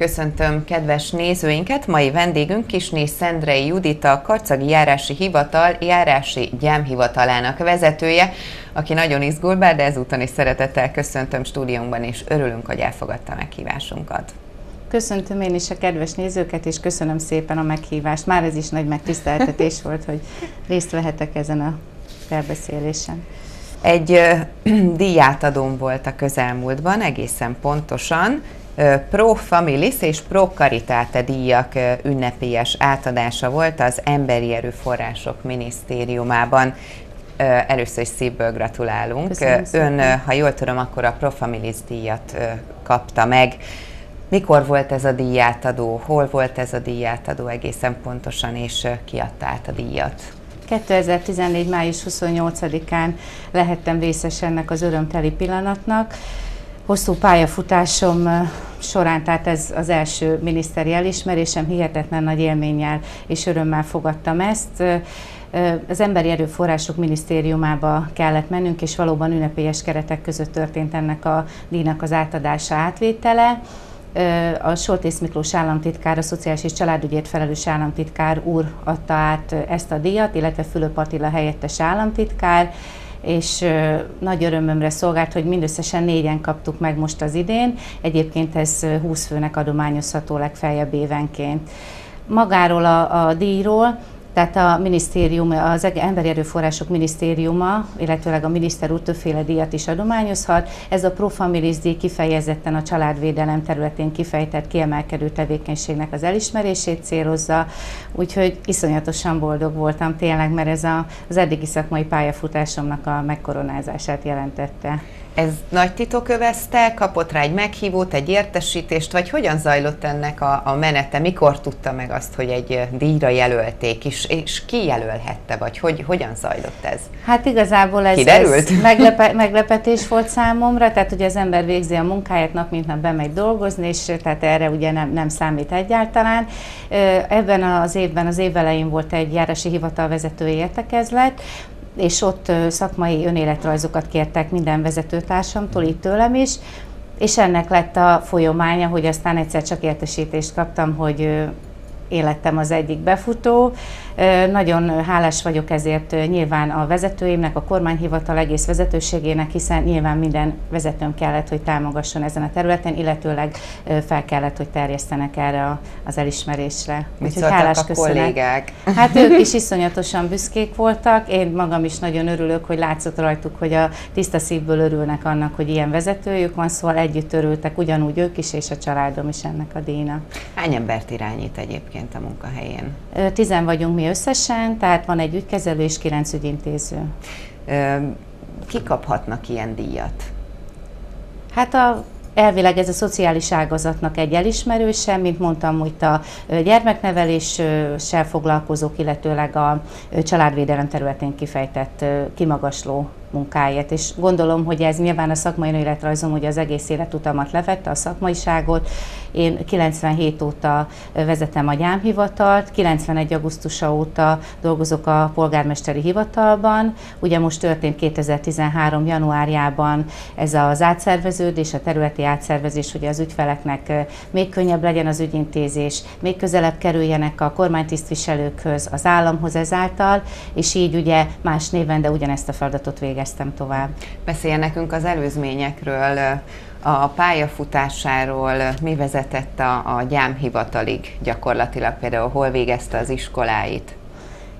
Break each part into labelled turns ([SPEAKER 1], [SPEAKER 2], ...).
[SPEAKER 1] Köszöntöm kedves nézőinket, mai vendégünk Kisné Szendrei Judita, a Karcagi Járási Hivatal járási gyámhivatalának vezetője, aki nagyon izgul, bár de ezúton is szeretettel köszöntöm stúdiónkban, és örülünk, hogy elfogadta meghívásunkat.
[SPEAKER 2] Köszöntöm én is a kedves nézőket, és köszönöm szépen a meghívást. Már ez is nagy megtiszteltetés volt, hogy részt vehetek ezen a felbeszélésen.
[SPEAKER 1] Egy díjátadón volt a közelmúltban, egészen pontosan. Pro Familis és Pro Caritate díjak ünnepélyes átadása volt az Emberi Erőforrások Minisztériumában. Először is szívből gratulálunk. Ön, ha jól tudom, akkor a Pro Familis díjat kapta meg. Mikor volt ez a díjátadó? Hol volt ez a díjátadó egészen pontosan, és kiadta át a díjat?
[SPEAKER 2] 2014. május 28-án lehettem részes ennek az örömteli pillanatnak. Hosszú pályafutásom során, tehát ez az első miniszteri elismerésem, hihetetlen nagy élménnyel és örömmel fogadtam ezt. Az Emberi Erőforrások Minisztériumába kellett mennünk, és valóban ünnepélyes keretek között történt ennek a díjnak az átadása, átvétele a Soltész Miklós államtitkár, a Szociális és Családügyért felelős államtitkár úr adta át ezt a díjat, illetve Fülöp Attila helyettes államtitkár, és nagy örömömre szolgált, hogy mindösszesen négyen kaptuk meg most az idén. Egyébként ez 20 főnek adományozható legfeljebb évenként. Magáról a, a díjról, tehát a minisztérium, az Emberi Erőforrások Minisztériuma, illetőleg a miniszter úr többféle díjat is adományozhat. Ez a Profamilis díj kifejezetten a családvédelem területén kifejtett kiemelkedő tevékenységnek az elismerését célozza, úgyhogy iszonyatosan boldog voltam tényleg, mert ez a, az eddigi szakmai pályafutásomnak a megkoronázását jelentette.
[SPEAKER 1] Ez nagy titok övezte, kapott rá egy meghívót, egy értesítést, vagy hogyan zajlott ennek a, a menete? Mikor tudta meg azt, hogy egy díjra jelölték, és, és ki jelölhette, vagy hogy, hogyan zajlott ez?
[SPEAKER 2] Hát igazából ez, ez meglepe, meglepetés volt számomra, tehát ugye az ember végzi a munkáját, nap mint nap bemegy dolgozni, és tehát erre ugye nem, nem számít egyáltalán. Ebben az évben, az év elején volt egy járási hivatalvezetői értekezlet, és ott szakmai önéletrajzokat kértek minden vezetőtársamtól, itt tőlem is, és ennek lett a folyamánya, hogy aztán egyszer csak értesítést kaptam, hogy életem az egyik befutó. Nagyon hálás vagyok ezért nyilván a vezetőimnek, a kormányhivatal egész vezetőségének, hiszen nyilván minden vezetőm kellett, hogy támogasson ezen a területen, illetőleg fel kellett, hogy terjesztenek erre az elismerésre.
[SPEAKER 1] Mit Úgyhogy hálás a köszönet. kollégák?
[SPEAKER 2] Hát ők is iszonyatosan büszkék voltak, én magam is nagyon örülök, hogy látszott rajtuk, hogy a tiszta szívből örülnek annak, hogy ilyen vezetőjük van, szóval együtt örültek, ugyanúgy ők is, és a családom is ennek a díjnak.
[SPEAKER 1] Hány embert irányít egyébként a munkahelyén?
[SPEAKER 2] Tizen vagyunk mi összesen, tehát van egy ügykezelő és kilenc ügyintéző.
[SPEAKER 1] Ki kaphatnak ilyen díjat?
[SPEAKER 2] Hát a Elvileg ez a szociális ágazatnak egy elismerőse, mint mondtam, hogy a gyermekneveléssel foglalkozók, illetőleg a családvédelem területén kifejtett kimagasló munkáért. És gondolom, hogy ez nyilván a szakmai önéletrajzom ugye az egész életutamat levette, a szakmaiságot. Én 97 óta vezetem a gyámhivatalt, 91. augusztusa óta dolgozok a polgármesteri hivatalban. Ugye most történt 2013. januárjában ez az átszerveződés, a területi átszervezés, hogy az ügyfeleknek még könnyebb legyen az ügyintézés, még közelebb kerüljenek a kormánytisztviselőkhöz, az államhoz ezáltal, és így ugye más néven, de ugyanezt a feladatot végez végeztem tovább.
[SPEAKER 1] Beszéljen nekünk az előzményekről, a pályafutásáról, mi vezetett a, a gyámhivatalig gyakorlatilag, például hol végezte az iskoláit?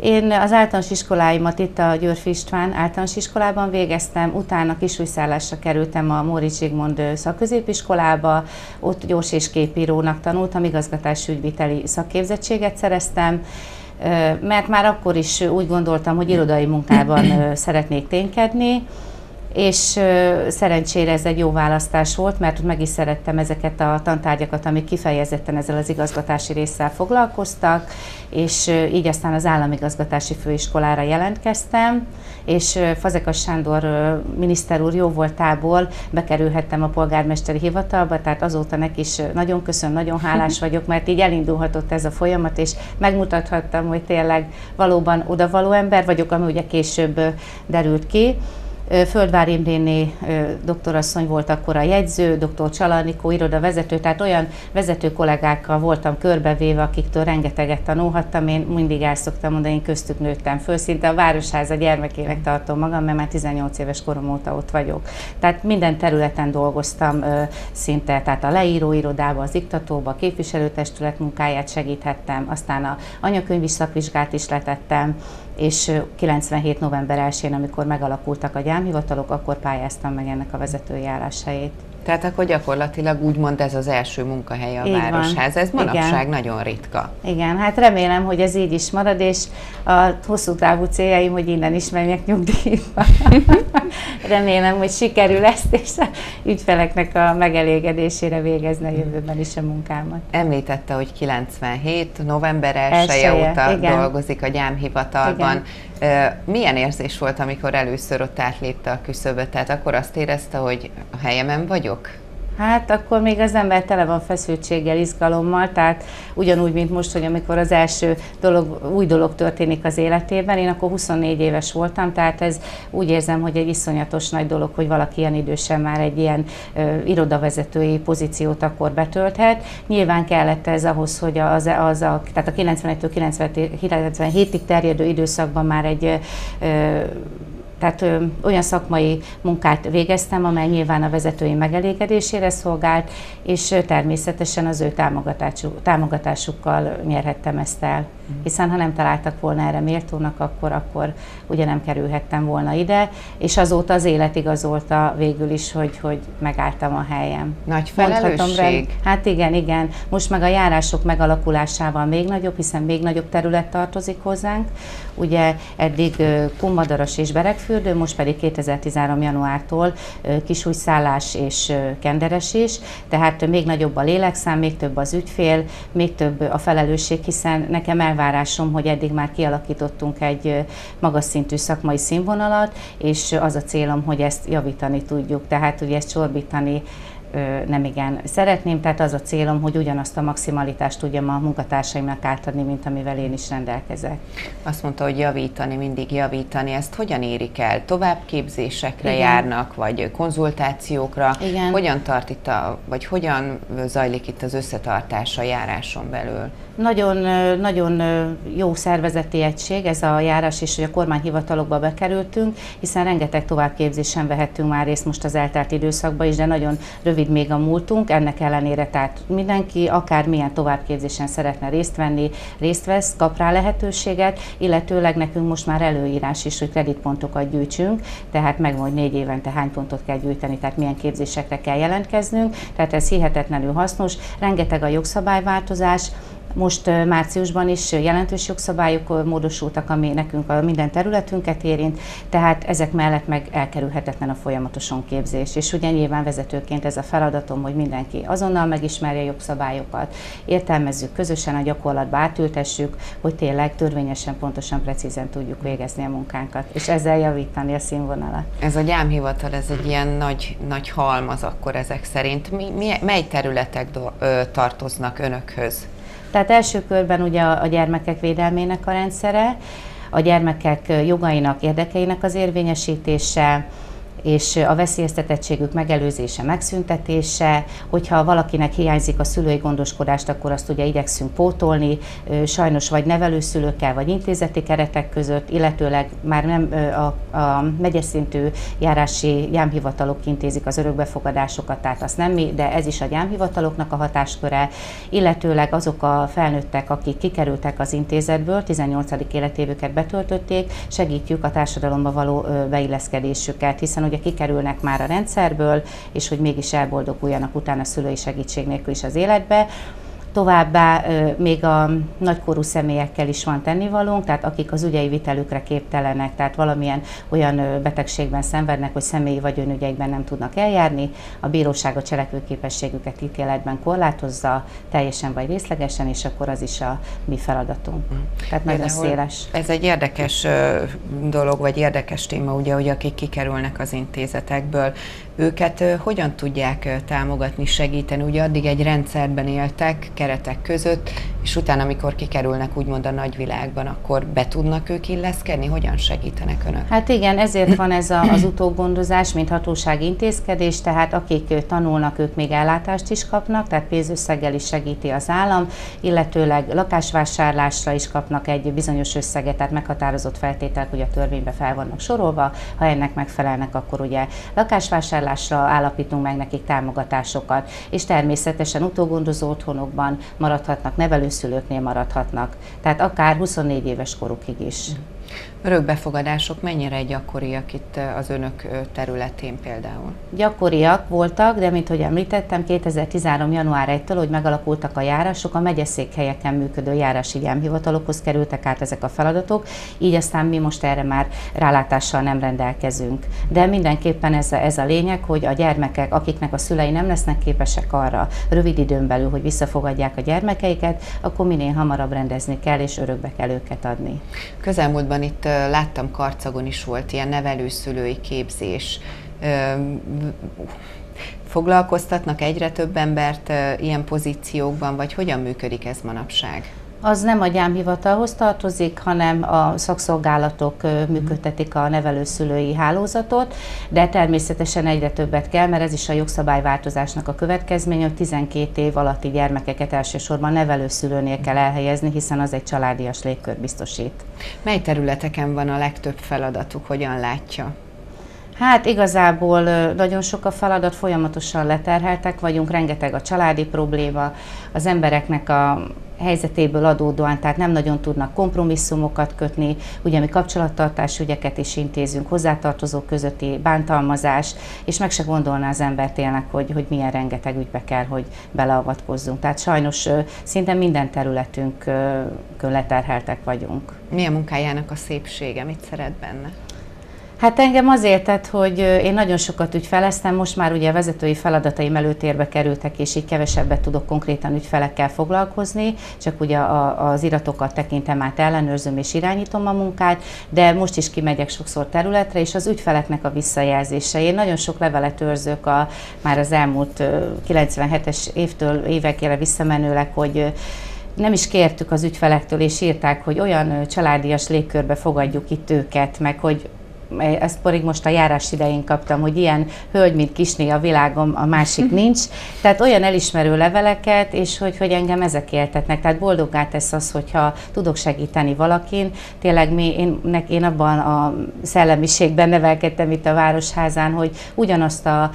[SPEAKER 2] Én az általános iskoláimat itt a Györfi István általános iskolában végeztem, utána kisújszállásra kerültem a Móricz Zsigmond szakközépiskolába, ott gyors és képírónak tanultam, igazgatási ügyviteli szakképzettséget szereztem, mert már akkor is úgy gondoltam, hogy irodai munkában szeretnék ténykedni, és szerencsére ez egy jó választás volt, mert meg is szerettem ezeket a tantárgyakat, amik kifejezetten ezzel az igazgatási résszel foglalkoztak, és így aztán az államigazgatási főiskolára jelentkeztem, és Fazekas Sándor miniszter úr jó voltából bekerülhettem a polgármesteri hivatalba, tehát azóta neki is nagyon köszönöm, nagyon hálás vagyok, mert így elindulhatott ez a folyamat, és megmutathattam, hogy tényleg valóban odavaló ember vagyok, ami ugye később derült ki. Földvár Imréné doktorasszony volt akkor a jegyző, dr. Csalarnikó irodavezető, tehát olyan vezető kollégákkal voltam körbevéve, akiktől rengeteget tanulhattam. Én mindig el szoktam mondani, én köztük nőttem föl, szinte a Városháza gyermekének tartom magam, mert már 18 éves korom óta ott vagyok. Tehát minden területen dolgoztam szinte, tehát a leíróirodában, az iktatóba, a képviselőtestület munkáját segíthettem, aztán a anyakönyvi szakvizsgát is letettem, és 97. november 1-én, amikor megalakultak a gyámhivatalok, akkor pályáztam meg ennek a vezetői álláshelyét.
[SPEAKER 1] Tehát akkor gyakorlatilag úgymond ez az első munkahely a így Városház. Ez manapság Igen. nagyon ritka.
[SPEAKER 2] Igen, hát remélem, hogy ez így is marad, és a hosszú távú céljaim, hogy innen is menjek nyugdíjba. remélem, hogy sikerül ezt, és a ügyfeleknek a megelégedésére végezni a jövőben is a munkámat.
[SPEAKER 1] Említette, hogy 97. november 1 óta Igen. dolgozik a gyámhivatalban. Igen. Milyen érzés volt, amikor először ott átlépte a küszöböt? Tehát akkor azt érezte, hogy a helyemen vagyok?
[SPEAKER 2] Hát akkor még az ember tele van feszültséggel, izgalommal, tehát ugyanúgy, mint most, hogy amikor az első dolog, új dolog történik az életében, én akkor 24 éves voltam, tehát ez úgy érzem, hogy egy iszonyatos nagy dolog, hogy valaki ilyen idősen már egy ilyen ö, irodavezetői pozíciót akkor betölthet. Nyilván kellett ez ahhoz, hogy az, az a, tehát a 91-től 97-ig terjedő időszakban már egy ö, tehát ö, olyan szakmai munkát végeztem, amely nyilván a vezetői megelégedésére szolgált, és természetesen az ő támogatásuk, támogatásukkal nyerhettem ezt el. Hiszen ha nem találtak volna erre méltónak, akkor, akkor ugye nem kerülhettem volna ide, és azóta az élet igazolta végül is, hogy, hogy megálltam a helyem.
[SPEAKER 1] Nagy felelősség.
[SPEAKER 2] Hát igen, igen. Most meg a járások megalakulásával még nagyobb, hiszen még nagyobb terület tartozik hozzánk. Ugye eddig Kummadaras és Beregfürdő, most pedig 2013. januártól Kisújszállás és Kenderes is, tehát még nagyobb a lélekszám, még több az ügyfél, még több a felelősség, hiszen nekem elvárásom, hogy eddig már kialakítottunk egy magas szintű szakmai színvonalat, és az a célom, hogy ezt javítani tudjuk, tehát ugye ezt csorbítani nem igen szeretném, tehát az a célom, hogy ugyanazt a maximalitást tudjam a munkatársaimnak átadni, mint amivel én is rendelkezek.
[SPEAKER 1] Azt mondta, hogy javítani, mindig javítani. Ezt hogyan érik el? Továbbképzésekre igen. járnak, vagy konzultációkra? Igen. Hogyan tart itt a, vagy hogyan zajlik itt az összetartás a járáson belül?
[SPEAKER 2] Nagyon, nagyon jó szervezeti egység ez a járás, és hogy a kormányhivatalokba bekerültünk, hiszen rengeteg továbbképzésen vehettünk már részt most az eltelt időszakban is, de nagyon rövid még a múltunk, ennek ellenére tehát mindenki akármilyen továbbképzésen szeretne részt venni, részt vesz, kap rá lehetőséget, illetőleg nekünk most már előírás is, hogy kreditpontokat gyűjtsünk, tehát meg hogy négy évente hány pontot kell gyűjteni, tehát milyen képzésekre kell jelentkeznünk, tehát ez hihetetlenül hasznos, rengeteg a jogszabályváltozás, most márciusban is jelentős jogszabályok módosultak, ami nekünk a minden területünket érint, tehát ezek mellett meg elkerülhetetlen a folyamatosan képzés. És ugye nyilván vezetőként ez a feladatom, hogy mindenki azonnal megismerje a jogszabályokat, értelmezzük közösen a gyakorlatba, átültessük, hogy tényleg törvényesen, pontosan, precízen tudjuk végezni a munkánkat, és ezzel javítani a színvonalat.
[SPEAKER 1] Ez a gyámhivatal, ez egy ilyen nagy, nagy halmaz akkor ezek szerint. Mi, mi, mely területek do, ö, tartoznak önökhöz?
[SPEAKER 2] Tehát első körben ugye a gyermekek védelmének a rendszere, a gyermekek jogainak, érdekeinek az érvényesítése, és a veszélyeztetettségük megelőzése, megszüntetése, hogyha valakinek hiányzik a szülői gondoskodást, akkor azt ugye igyekszünk pótolni, sajnos vagy nevelőszülőkkel, vagy intézeti keretek között, illetőleg már nem a, a megyeszintű járási jámhivatalok intézik az örökbefogadásokat, tehát azt nem mi, de ez is a jámhivataloknak a hatásköre, illetőleg azok a felnőttek, akik kikerültek az intézetből, 18. életévüket betöltötték, segítjük a társadalomba való beilleszkedésüket, hiszen ugye kikerülnek már a rendszerből, és hogy mégis elboldoguljanak utána szülői segítség nélkül is az életbe. Továbbá még a nagykorú személyekkel is van tennivalónk, tehát akik az ügyei vitelükre képtelenek, tehát valamilyen olyan betegségben szenvednek, hogy személyi vagy önügyeikben nem tudnak eljárni, a bíróság a cselekvőképességüket ítéletben korlátozza, teljesen vagy részlegesen, és akkor az is a mi feladatunk. Mm. Tehát nagyon széles.
[SPEAKER 1] Ez egy érdekes dolog, vagy érdekes téma, ugye, hogy akik kikerülnek az intézetekből, őket hogyan tudják támogatni, segíteni? Ugye addig egy rendszerben éltek, keretek között, és utána, amikor kikerülnek úgymond a nagyvilágban, akkor be tudnak ők illeszkedni? Hogyan segítenek önök?
[SPEAKER 2] Hát igen, ezért van ez a, az utógondozás, mint hatósági intézkedés, tehát akik tanulnak, ők még ellátást is kapnak, tehát pénzösszeggel is segíti az állam, illetőleg lakásvásárlásra is kapnak egy bizonyos összeget, tehát meghatározott feltételek, hogy a törvénybe fel vannak sorolva, ha ennek megfelelnek, akkor ugye lakásvásárlásra állapítunk meg nekik támogatásokat, és természetesen utógondozó otthonokban maradhatnak, nevelőszülőknél maradhatnak, tehát akár 24 éves korukig is.
[SPEAKER 1] Örökbefogadások mennyire gyakoriak itt az önök területén például?
[SPEAKER 2] Gyakoriak voltak, de mint hogy említettem, 2013. január 1-től, hogy megalakultak a járások, a megyeszékhelyeken működő járási gyámhivatalokhoz kerültek át ezek a feladatok, így aztán mi most erre már rálátással nem rendelkezünk. De mindenképpen ez a, ez a lényeg, hogy a gyermekek, akiknek a szülei nem lesznek képesek arra rövid időn belül, hogy visszafogadják a gyermekeiket, akkor minél hamarabb rendezni kell, és örökbe kell őket adni.
[SPEAKER 1] Közelmúltban itt láttam Karcagon is volt ilyen nevelőszülői képzés. Foglalkoztatnak egyre több embert ilyen pozíciókban, vagy hogyan működik ez manapság?
[SPEAKER 2] Az nem a gyámhivatalhoz tartozik, hanem a szakszolgálatok működtetik a nevelőszülői hálózatot, de természetesen egyre többet kell, mert ez is a jogszabályváltozásnak a következménye, hogy 12 év alatti gyermekeket elsősorban nevelőszülőnél kell elhelyezni, hiszen az egy családias légkör biztosít.
[SPEAKER 1] Mely területeken van a legtöbb feladatuk, hogyan látja?
[SPEAKER 2] Hát igazából nagyon sok a feladat, folyamatosan leterheltek vagyunk, rengeteg a családi probléma, az embereknek a helyzetéből adódóan, tehát nem nagyon tudnak kompromisszumokat kötni, ugye mi kapcsolattartás ügyeket is intézünk, hozzátartozók közötti bántalmazás, és meg se gondolná az ember tényleg, hogy, hogy milyen rengeteg ügybe kell, hogy beleavatkozzunk. Tehát sajnos szinte minden területünkön leterheltek vagyunk.
[SPEAKER 1] Mi a munkájának a szépsége? Mit szeret benne?
[SPEAKER 2] Hát engem azért tett, hogy én nagyon sokat ügyfeleztem, most már ugye a vezetői feladataim előtérbe kerültek, és így kevesebbet tudok konkrétan ügyfelekkel foglalkozni, csak ugye a, az iratokat tekintem át, ellenőrzöm és irányítom a munkát, de most is kimegyek sokszor területre, és az ügyfeleknek a visszajelzése. Én nagyon sok levelet őrzök a, már az elmúlt 97-es évtől évekére visszamenőleg, hogy nem is kértük az ügyfelektől, és írták, hogy olyan családias légkörbe fogadjuk itt őket, meg hogy ezt pedig most a járás idején kaptam, hogy ilyen hölgy, mint Kisné a világom, a másik nincs. Tehát olyan elismerő leveleket, és hogy, hogy engem ezek éltetnek. Tehát boldoggá tesz az, hogyha tudok segíteni valakin. Tényleg mi, én, nek, én abban a szellemiségben nevelkedtem itt a Városházán, hogy ugyanazt a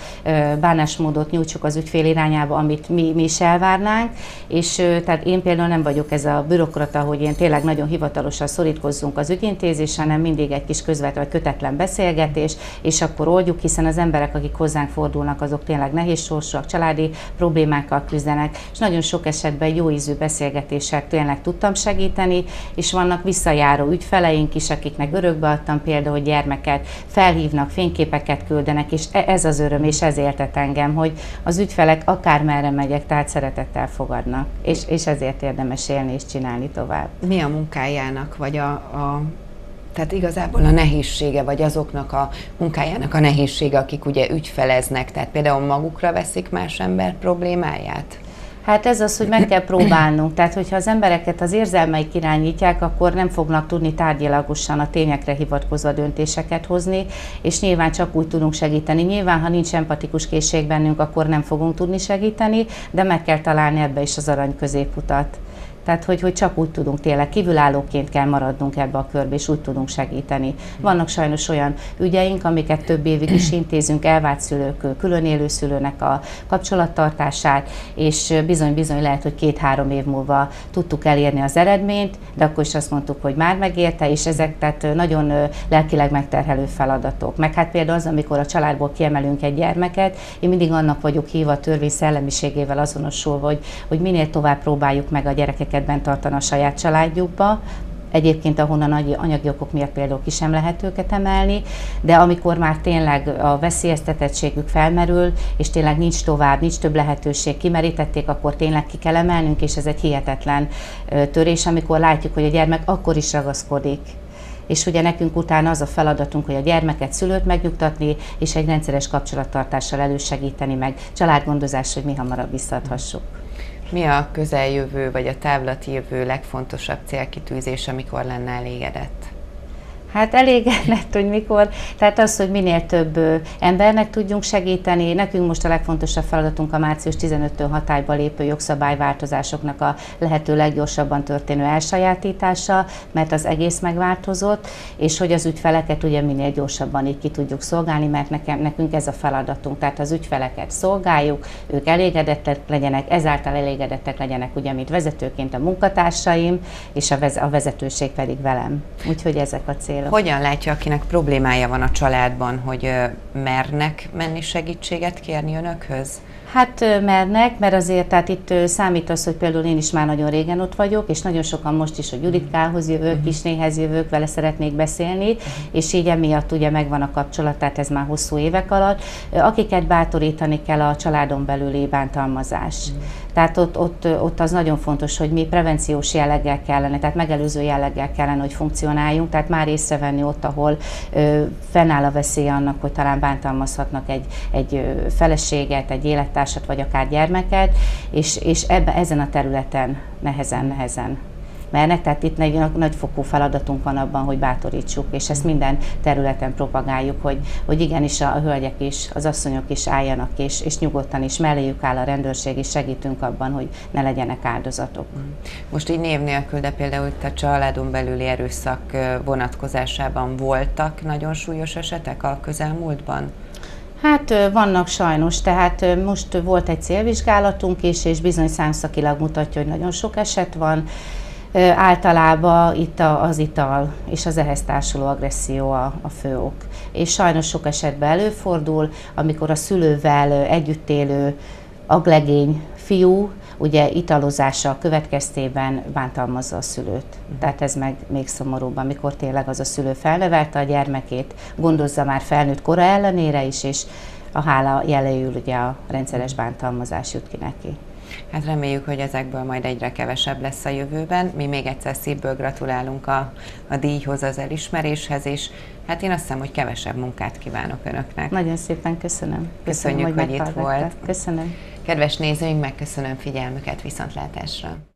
[SPEAKER 2] bánásmódot nyújtsuk az ügyfél irányába, amit mi, mi is elvárnánk. És tehát én például nem vagyok ez a bürokrata, hogy én tényleg nagyon hivatalosan szorítkozzunk az ügyintézés, hanem mindig egy kis közvetlen vagy kötetlen közvetlen beszélgetés, és akkor oldjuk, hiszen az emberek, akik hozzánk fordulnak, azok tényleg nehéz sorsúak, családi problémákkal küzdenek, és nagyon sok esetben jó ízű beszélgetések tényleg tudtam segíteni, és vannak visszajáró ügyfeleink is, akiknek örökbe adtam például, gyermeket felhívnak, fényképeket küldenek, és e- ez az öröm, és ez éltet engem, hogy az ügyfelek akármerre megyek, tehát szeretettel fogadnak, és, és ezért érdemes élni és csinálni tovább.
[SPEAKER 1] Mi a munkájának, vagy a, a tehát igazából a nehézsége, vagy azoknak a munkájának a nehézsége, akik ugye ügyfeleznek, tehát például magukra veszik más ember problémáját?
[SPEAKER 2] Hát ez az, hogy meg kell próbálnunk. Tehát, hogyha az embereket az érzelmeik irányítják, akkor nem fognak tudni tárgyilagosan a tényekre hivatkozva döntéseket hozni, és nyilván csak úgy tudunk segíteni. Nyilván, ha nincs empatikus készség bennünk, akkor nem fogunk tudni segíteni, de meg kell találni ebbe is az arany középutat. Tehát, hogy, hogy csak úgy tudunk tényleg kívülállóként kell maradnunk ebbe a körbe, és úgy tudunk segíteni. Vannak sajnos olyan ügyeink, amiket több évig is intézünk, elvált szülők, külön élő szülőnek a kapcsolattartását, és bizony-bizony lehet, hogy két-három év múlva tudtuk elérni az eredményt, de akkor is azt mondtuk, hogy már megérte, és ezek tehát nagyon lelkileg megterhelő feladatok. Meg hát például az, amikor a családból kiemelünk egy gyermeket, én mindig annak vagyok hívva a törvény szellemiségével azonosulva, hogy, hogy minél tovább próbáljuk meg a gyerekeket gyermeket tartani a saját családjukba, Egyébként, ahonnan anyagi okok miatt például ki sem lehet őket emelni, de amikor már tényleg a veszélyeztetettségük felmerül, és tényleg nincs tovább, nincs több lehetőség, kimerítették, akkor tényleg ki kell emelnünk, és ez egy hihetetlen törés, amikor látjuk, hogy a gyermek akkor is ragaszkodik. És ugye nekünk utána az a feladatunk, hogy a gyermeket, szülőt megnyugtatni, és egy rendszeres kapcsolattartással elősegíteni meg, családgondozás, hogy mi hamarabb visszaadhassuk.
[SPEAKER 1] Mi a közeljövő, vagy a távlati jövő legfontosabb célkitűzés, amikor lenne elégedett?
[SPEAKER 2] Hát elégedett, hogy mikor, tehát az, hogy minél több embernek tudjunk segíteni. Nekünk most a legfontosabb feladatunk a március 15-től hatályba lépő jogszabályváltozásoknak a lehető leggyorsabban történő elsajátítása, mert az egész megváltozott, és hogy az ügyfeleket ugye minél gyorsabban így ki tudjuk szolgálni, mert nekem, nekünk ez a feladatunk. Tehát az ügyfeleket szolgáljuk, ők elégedettek legyenek, ezáltal elégedettek legyenek ugye, mint vezetőként a munkatársaim, és a vezetőség pedig velem. Úgyhogy ezek a cél célok.
[SPEAKER 1] Hogyan látja, akinek problémája van a családban, hogy mernek menni segítséget kérni önökhöz?
[SPEAKER 2] Hát mernek, mert azért tehát itt számít az, hogy például én is már nagyon régen ott vagyok, és nagyon sokan most is a Juditkához jövök, uh-huh. Kisnéhez jövök, vele szeretnék beszélni, uh-huh. és így emiatt ugye megvan a kapcsolat, tehát ez már hosszú évek alatt. Akiket bátorítani kell a családon belüli bántalmazás. Uh-huh. Tehát ott, ott, ott az nagyon fontos, hogy mi prevenciós jelleggel kellene, tehát megelőző jelleggel kellene, hogy funkcionáljunk, tehát már észrevenni ott, ahol ö, fennáll a veszély annak, hogy talán bántalmazhatnak egy, egy feleséget, egy élettársat, vagy akár gyermeket, és, és ebbe, ezen a területen nehezen-nehezen mernek, tehát itt nagy, nagyfokú feladatunk van abban, hogy bátorítsuk, és ezt minden területen propagáljuk, hogy, hogy igenis a, a hölgyek is, az asszonyok is álljanak, és, és nyugodtan is melléjük áll a rendőrség, és segítünk abban, hogy ne legyenek áldozatok.
[SPEAKER 1] Most így név nélkül, de például itt a családon belüli erőszak vonatkozásában voltak nagyon súlyos esetek a közelmúltban?
[SPEAKER 2] Hát vannak sajnos, tehát most volt egy célvizsgálatunk is, és bizony számszakilag mutatja, hogy nagyon sok eset van. Általában itt az ital és az ehhez társuló agresszió a, a fő ok. És sajnos sok esetben előfordul, amikor a szülővel együtt élő aglegény fiú ugye italozása következtében bántalmazza a szülőt. Tehát ez meg még szomorúbb, amikor tényleg az a szülő felnevelte a gyermekét, gondozza már felnőtt kora ellenére is, és a hála jelejül ugye a rendszeres bántalmazás jut ki neki.
[SPEAKER 1] Hát reméljük, hogy ezekből majd egyre kevesebb lesz a jövőben. Mi még egyszer szívből gratulálunk a, a díjhoz, az elismeréshez, és hát én azt hiszem, hogy kevesebb munkát kívánok Önöknek.
[SPEAKER 2] Nagyon szépen köszönöm.
[SPEAKER 1] Köszönjük, köszönöm, hogy, hogy itt volt.
[SPEAKER 2] Köszönöm.
[SPEAKER 1] Kedves nézőink, megköszönöm figyelmüket viszontlátásra.